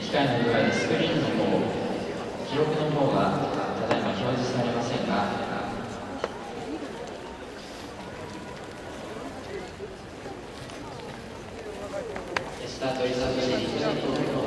機械の具合でスクリーンの方記録の方がただいま表示されませんが。スタートリザーチして